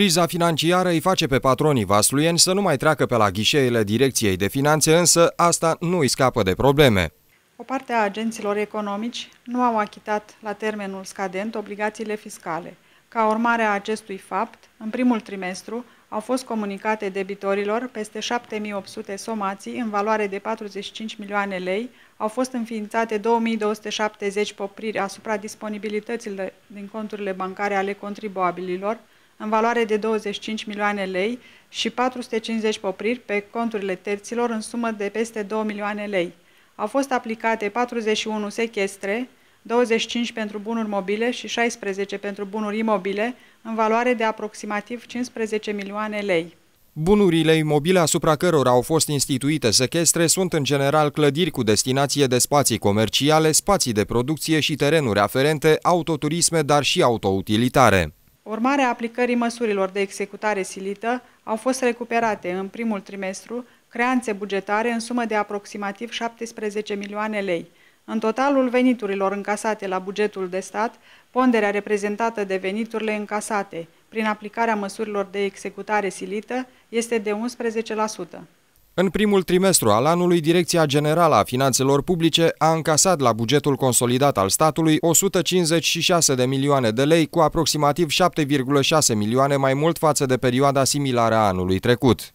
Criza financiară îi face pe patronii vasluieni să nu mai treacă pe la ghișeele Direcției de Finanțe, însă asta nu îi scapă de probleme. O parte a agenților economici nu au achitat la termenul scadent obligațiile fiscale. Ca urmare a acestui fapt, în primul trimestru au fost comunicate debitorilor peste 7800 somații în valoare de 45 milioane lei, au fost înființate 2270 popriri asupra disponibilităților din conturile bancare ale contribuabililor, în valoare de 25 milioane lei și 450 popriri pe conturile terților în sumă de peste 2 milioane lei. Au fost aplicate 41 sechestre, 25 pentru bunuri mobile și 16 pentru bunuri imobile, în valoare de aproximativ 15 milioane lei. Bunurile imobile asupra cărora au fost instituite sechestre sunt în general clădiri cu destinație de spații comerciale, spații de producție și terenuri aferente, autoturisme, dar și autoutilitare. Urmarea aplicării măsurilor de executare silită au fost recuperate în primul trimestru creanțe bugetare în sumă de aproximativ 17 milioane lei. În totalul veniturilor încasate la bugetul de stat, ponderea reprezentată de veniturile încasate prin aplicarea măsurilor de executare silită este de 11%. În primul trimestru al anului, Direcția Generală a Finanțelor Publice a încasat la bugetul consolidat al statului 156 de milioane de lei, cu aproximativ 7,6 milioane mai mult față de perioada similară a anului trecut.